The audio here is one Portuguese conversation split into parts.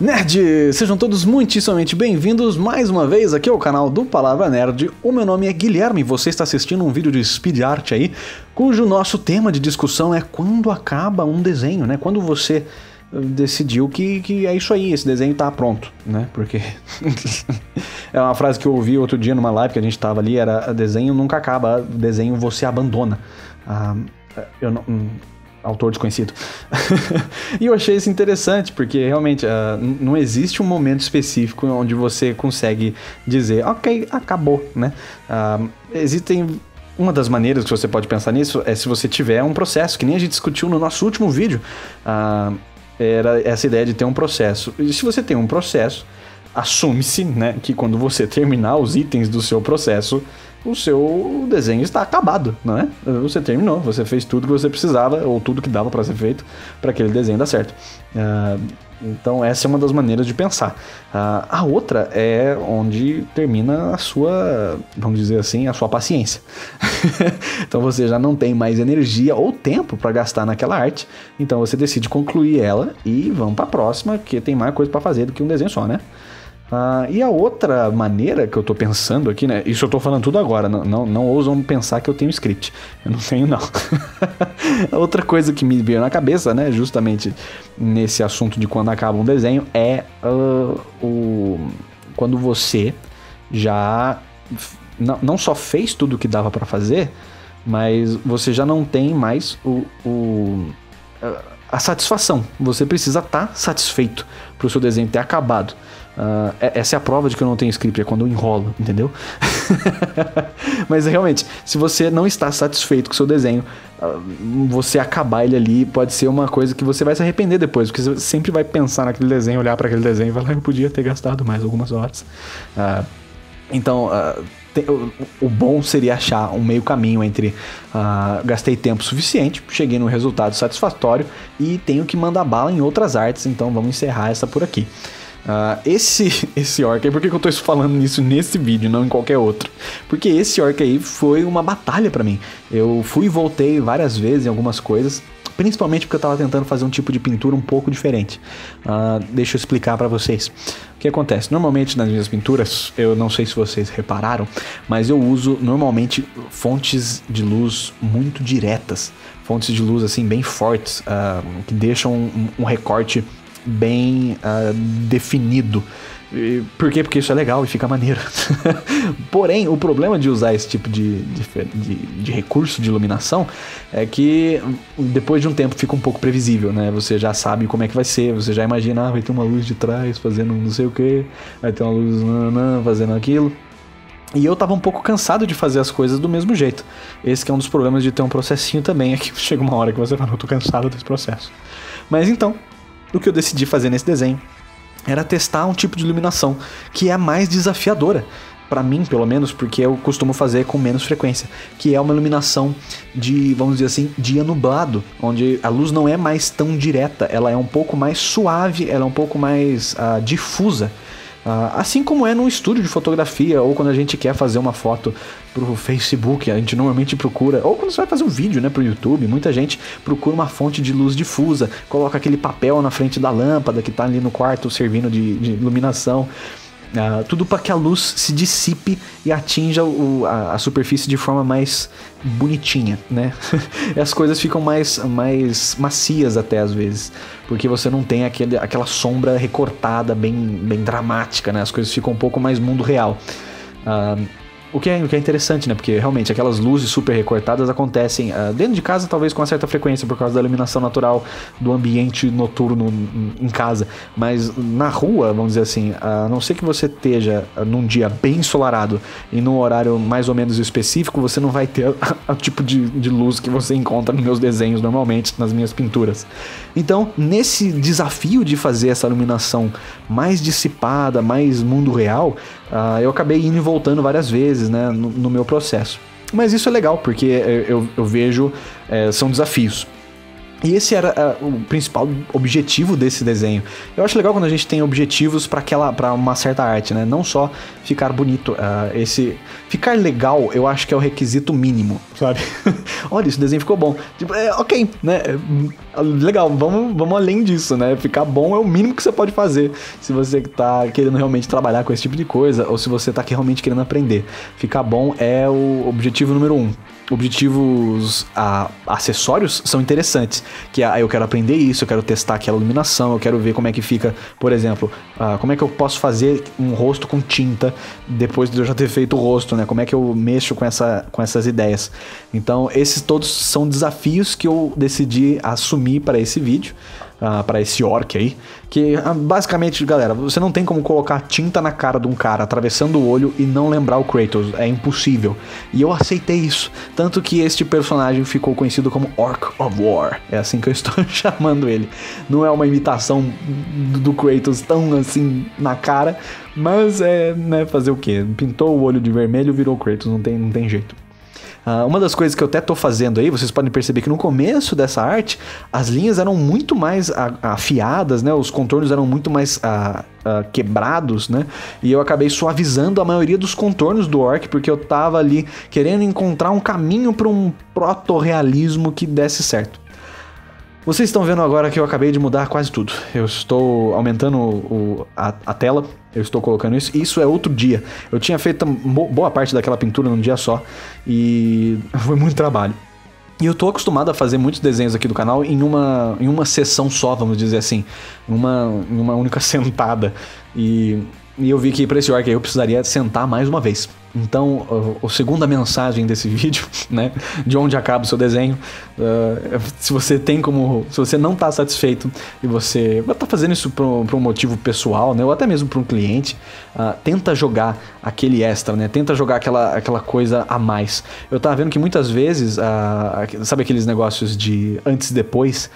Nerd, sejam todos muitíssimamente bem-vindos mais uma vez aqui ao canal do Palavra Nerd. O meu nome é Guilherme e você está assistindo um vídeo de speed art aí, cujo nosso tema de discussão é quando acaba um desenho, né? Quando você eh, decidiu que, que é isso aí, esse desenho tá pronto, né? Porque é uma frase que eu ouvi outro dia numa live que a gente tava ali, era desenho nunca acaba, desenho você abandona. Ah, eu não autor desconhecido. e eu achei isso interessante, porque realmente uh, não existe um momento específico onde você consegue dizer, ok, acabou, né? Uh, existem. Uma das maneiras que você pode pensar nisso é se você tiver um processo, que nem a gente discutiu no nosso último vídeo. Uh, era essa ideia de ter um processo. E se você tem um processo, assume-se né, que quando você terminar os itens do seu processo, o seu desenho está acabado, não é? Você terminou, você fez tudo que você precisava, ou tudo que dava para ser feito para aquele desenho dar certo. Uh, então, essa é uma das maneiras de pensar. Uh, a outra é onde termina a sua, vamos dizer assim, a sua paciência. então, você já não tem mais energia ou tempo para gastar naquela arte, então você decide concluir ela e vamos para a próxima, que tem mais coisa para fazer do que um desenho só, né? Ah, e a outra maneira que eu tô pensando aqui, né? Isso eu tô falando tudo agora, não, não, não ousam pensar que eu tenho script. Eu não tenho, não. outra coisa que me veio na cabeça, né, justamente nesse assunto de quando acaba um desenho, é uh, o. Quando você já não, só fez tudo o que dava para fazer, mas você já não tem mais o, o a satisfação. Você precisa estar tá satisfeito para o seu desenho ter acabado. Uh, essa é a prova de que eu não tenho script, é quando eu enrolo, entendeu? Mas realmente, se você não está satisfeito com o seu desenho, uh, você acabar ele ali pode ser uma coisa que você vai se arrepender depois, porque você sempre vai pensar naquele desenho, olhar para aquele desenho e falar, eu podia ter gastado mais algumas horas. Uh, então, tem, o, o, bom seria achar um meio caminho entre gastei tempo suficiente, cheguei num resultado satisfatório e tenho que mandar bala em outras artes, então vamos encerrar essa por aqui. Uh, esse, esse orc aí, por que, eu tô falando nisso nesse vídeo, não em qualquer outro? Porque esse orc aí foi uma batalha para mim. Eu fui e voltei várias vezes em algumas coisas, principalmente porque eu tava tentando fazer um tipo de pintura um pouco diferente. Uh, deixa eu explicar para vocês. O que acontece? Normalmente nas minhas pinturas, eu não sei se vocês repararam, mas eu uso normalmente fontes de luz muito diretas, fontes de luz assim bem fortes, uh, que deixam um, um recorte bem uh, definido. Por quê? Porque isso é legal e fica maneiro. Porém, o problema de usar esse tipo de, de, de, de, recurso de iluminação é que depois de um tempo fica um pouco previsível, né? Você já sabe como é que vai ser, você já imagina, ah, vai ter uma luz de trás fazendo não sei o que, vai ter uma luz nanã, fazendo aquilo. E eu tava um pouco cansado de fazer as coisas do mesmo jeito. Esse é um dos problemas de ter um processinho também, é que chega uma hora que você fala, eu tô cansado desse processo. Mas então, o que eu decidi fazer nesse desenho era testar um tipo de iluminação que é mais desafiadora para mim, pelo menos, porque eu costumo fazer com menos frequência, que é uma iluminação de, vamos dizer assim, dia nublado, onde a luz não é mais tão direta, ela é um pouco mais suave, ela é um pouco mais uh, difusa. Uh, assim como é num estúdio de fotografia ou quando a gente quer fazer uma foto pro Facebook, a gente normalmente procura, ou quando você vai fazer um vídeo, né, pro YouTube, muita gente procura uma fonte de luz difusa, coloca aquele papel na frente da lâmpada que tá ali no quarto servindo de, de iluminação. Uh, tudo para que a luz se dissipe e atinja o, a, a, superfície de forma mais bonitinha, né? e as coisas ficam mais, mais macias até às vezes, porque você não tem aquele, aquela sombra recortada, bem, bem dramática, né? As coisas ficam um pouco mais mundo real. Uh, o que, é, o que é interessante, né? Porque realmente aquelas luzes super recortadas acontecem uh, dentro de casa, talvez com uma certa frequência, por causa da iluminação natural do ambiente noturno em casa. Mas na rua, vamos dizer assim, a não ser que você esteja num dia bem ensolarado e num horário mais ou menos específico, você não vai ter o tipo de, de luz que você encontra nos meus desenhos normalmente, nas minhas pinturas. Então, nesse desafio de fazer essa iluminação mais dissipada, mais mundo real, uh, eu acabei indo e voltando várias vezes né, no, no meu processo. Mas isso é legal, porque eu, eu vejo, é, são desafios. E esse era uh, o principal objetivo desse desenho. Eu acho legal quando a gente tem objetivos para aquela, para uma certa arte, né? Não só ficar bonito. Uh, esse ficar legal, eu acho que é o requisito mínimo, sabe? Olha, esse desenho ficou bom. Tipo, é, ok, né? Legal, vamos, vamos além disso, né? Ficar bom é o mínimo que você pode fazer se você tá querendo realmente trabalhar com esse tipo de coisa ou se você tá realmente querendo aprender. Ficar bom é o objetivo número um objetivos a, acessórios são interessantes. Que é, eu quero aprender isso, eu quero testar aquela iluminação, eu quero ver como é que fica, por exemplo, uh, como é que eu posso fazer um rosto com tinta depois de eu já ter feito o rosto, né? Como é que eu mexo com, essa, com essas ideias. Então, esses todos são desafios que eu decidi assumir para esse vídeo ah, para esse orc aí. Que uh, basicamente, galera, você não tem como colocar tinta na cara de um cara atravessando o olho e não lembrar o Kratos. É impossível. E eu aceitei isso. Tanto que este personagem ficou conhecido como Orc of War. É assim que eu estou chamando ele. Não é uma imitação do Kratos tão assim na cara. Mas é, né, fazer o quê? Pintou o olho de vermelho, virou Kratos, não tem, não tem jeito. Uh, uma das coisas que eu até tô fazendo aí, vocês podem perceber que no começo dessa arte, as linhas eram muito mais afiadas, né? Os contornos eram muito mais uh, uh, quebrados, né? E eu acabei suavizando a maioria dos contornos do orc, porque eu tava ali querendo encontrar um caminho para um proto-realismo que desse certo. Vocês estão vendo agora que eu acabei de mudar quase tudo. Eu estou aumentando o, a, a, tela, eu estou colocando isso. Isso é outro dia. Eu tinha feito boa parte daquela pintura num dia só e foi muito trabalho. E eu tô acostumado a fazer muitos desenhos aqui do canal em uma, em uma sessão só, vamos dizer assim. Uma, em uma única sentada. E, e eu vi que para esse orc eu precisaria sentar mais uma vez. Então, a, segunda mensagem desse vídeo, né, de onde acaba o seu desenho, uh, se você tem como, se você não está satisfeito e você está fazendo isso por, por, um motivo pessoal, né, ou até mesmo para um cliente, uh, tenta jogar aquele extra, né, tenta jogar aquela, aquela coisa a mais. Eu estava vendo que muitas vezes, uh, sabe aqueles negócios de antes e depois,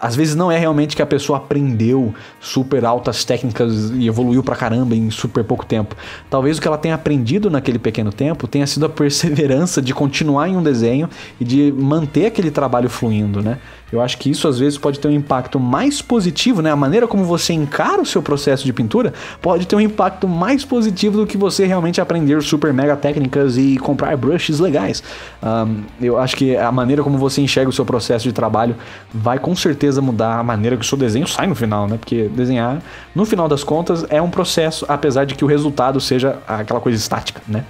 às vezes não é realmente que a pessoa aprendeu super altas técnicas e evoluiu pra caramba em super pouco tempo. Talvez o que ela tenha aprendido naquele pequeno tempo tenha sido a perseverança de continuar em um desenho e de manter aquele trabalho fluindo, né? Eu acho que isso às vezes pode ter um impacto mais positivo, né? A maneira como você encara o seu processo de pintura pode ter um impacto mais positivo do que você realmente aprender super mega técnicas e comprar brushes legais. Um, eu acho que a maneira como você enxerga o seu processo de trabalho vai com certeza mudar a maneira que o seu desenho sai no final, né? Porque desenhar, no final das contas, é um processo, apesar de que o resultado seja aquela coisa estática, né?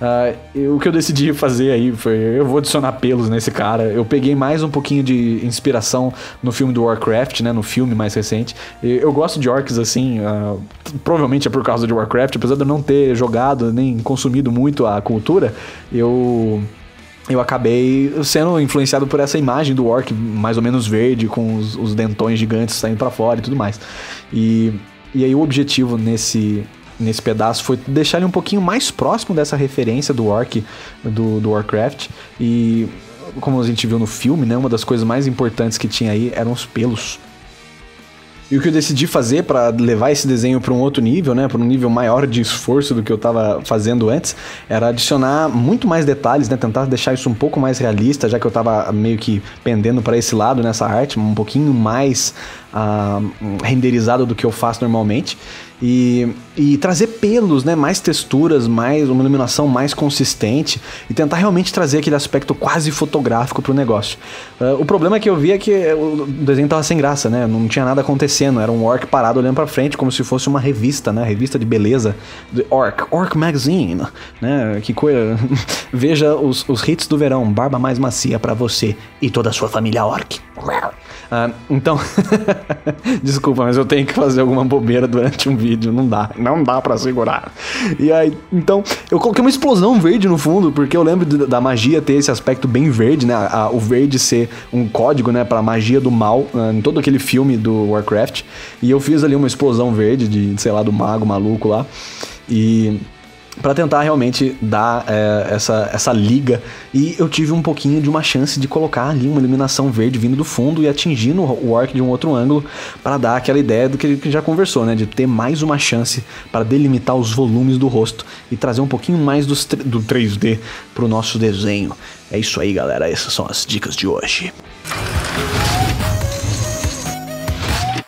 Uh, o que eu decidi fazer aí foi: eu vou adicionar pelos nesse cara. Eu peguei mais um pouquinho de inspiração no filme do Warcraft, né? No filme mais recente. Eu gosto de orcs assim, uh, provavelmente é por causa de Warcraft, apesar de eu não ter jogado nem consumido muito a cultura, eu eu acabei sendo influenciado por essa imagem do orc mais ou menos verde, com os, os dentões gigantes saindo para fora e tudo mais. E, e aí o objetivo nesse, nesse pedaço foi deixar ele um pouquinho mais próximo dessa referência do Orc do, do Warcraft. E como a gente viu no filme, né, uma das coisas mais importantes que tinha aí eram os pelos. E o que eu decidi fazer para levar esse desenho para um outro nível, né, para um nível maior de esforço do que eu estava fazendo antes, era adicionar muito mais detalhes, né, tentar deixar isso um pouco mais realista, já que eu estava meio que pendendo para esse lado nessa arte, um pouquinho mais uh, renderizado do que eu faço normalmente. E, e, trazer pelos, né, mais texturas, mais uma iluminação mais consistente e tentar realmente trazer aquele aspecto quase fotográfico pro negócio. Uh, o problema que eu vi é que o desenho tava sem graça, né? Não tinha nada acontecendo, era um orc parado olhando para frente como se fosse uma revista, né? Revista de beleza, de Orc, Orc Magazine, né? Que coisa. Veja os, os hits do verão, barba mais macia para você e toda a sua família orc. Uh, então, desculpa, mas eu tenho que fazer alguma bobeira durante um vídeo, não dá, não dá para segurar. E aí, então, eu coloquei uma explosão verde no fundo, porque eu lembro da magia ter esse aspecto bem verde, né? A, o verde ser um código, né, para magia do mal, uh, em todo aquele filme do Warcraft. E eu fiz ali uma explosão verde de, sei lá, do mago maluco lá. E para tentar realmente dar é, essa, essa liga. E eu tive um pouquinho de uma chance de colocar ali uma iluminação verde vindo do fundo e atingindo o orc de um outro ângulo para dar aquela ideia do que gente já conversou, né? De ter mais uma chance para delimitar os volumes do rosto e trazer um pouquinho mais do 3D para o nosso desenho. É isso aí, galera. Essas são as dicas de hoje.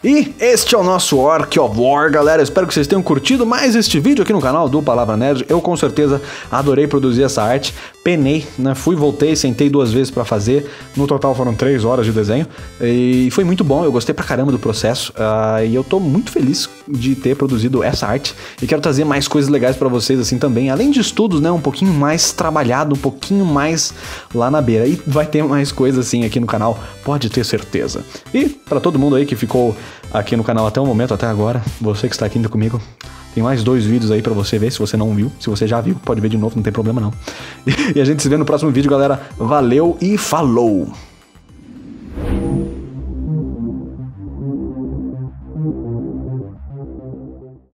E este é o nosso Orc of War, galera. Espero que vocês tenham curtido mais este vídeo aqui no canal do Palavra Nerd. Eu com certeza adorei produzir essa arte. Penei, né? Fui, voltei, sentei duas vezes para fazer. No total foram três horas de desenho. E foi muito bom, eu gostei pra caramba do processo. Uh, e eu tô muito feliz de ter produzido essa arte. E quero trazer mais coisas legais para vocês assim também. Além de estudos, né? Um pouquinho mais trabalhado, um pouquinho mais lá na beira. E vai ter mais coisas assim aqui no canal, pode ter certeza. E para todo mundo aí que ficou aqui no canal até o momento, até agora. Você que está aqui comigo. Tem mais dois vídeos aí para você ver, se você não viu. Se você já viu, pode ver de novo, não tem problema não. E a gente se vê no próximo vídeo, galera. Valeu e falou!